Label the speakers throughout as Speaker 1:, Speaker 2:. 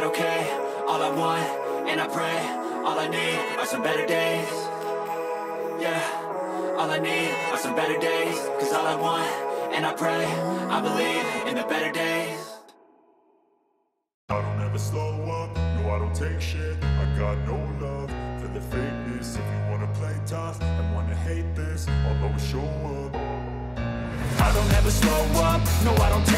Speaker 1: not okay. All I want, and I pray All I need are some better days. Yeah, all I need are some better days. Cause all I want, and I pray I believe in the better days.
Speaker 2: I don't ever slow up, no I don't take shit. I got no love for the fakeness. If you wanna play tough and wanna hate this I'll always show up.
Speaker 1: I don't ever slow up, no I don't take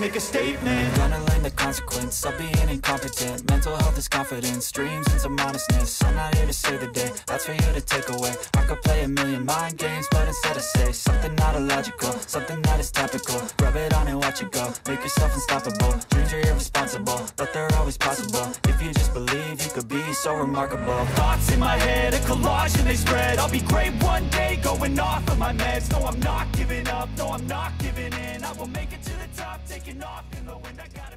Speaker 1: make a statement.
Speaker 3: Gonna learn the consequence of being incompetent. Mental health is confidence, dreams and some honestness I'm not here to save the day, that's for you to take away. I could play a million mind games, but instead I say Something not illogical, something that is topical. Rub it on and watch it go, make yourself unstoppable. Dreams are irresponsible, but they're always possible so remarkable.
Speaker 1: Thoughts in my head, a collage and they spread. I'll be great one day, going off of my meds. No, I'm not giving up, no, I'm not giving in. I will make it to the top, taking off in the wind. I got